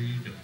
the